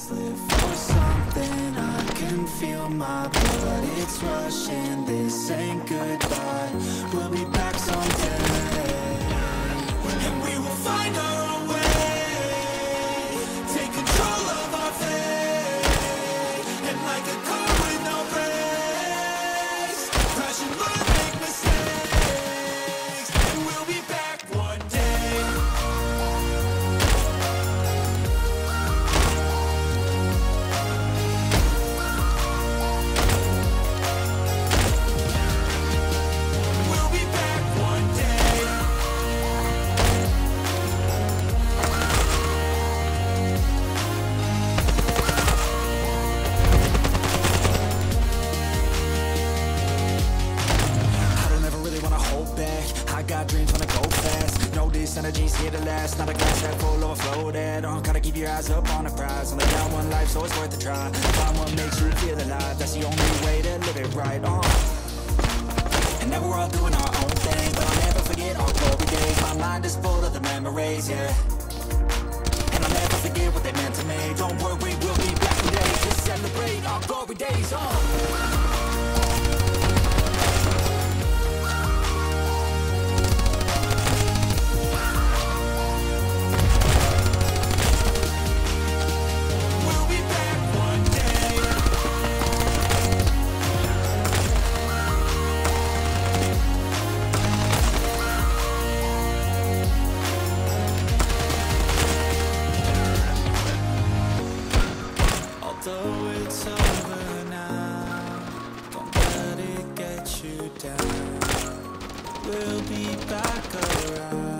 Let's live for something. I can feel my blood. It's rushing, this ain't goodbye. We'll be back someday. And we will find our own way. Take control of our fate. And like a car got dreams wanna go fast. Know this energy's here to last. Not a glass half full overflow that uh, Gotta keep your eyes up on the prize. Only got one life so it's worth a try. Find what makes you feel alive. That's the only way to live it right uh. And now we're all doing our own thing But I'll never forget our glory days. My mind is full of the memories, yeah. And I'll never forget what they meant to me. Don't worry, For now, Wonder if I get you down Will be back around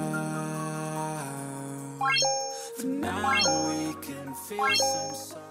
Now we can feel some sorrow.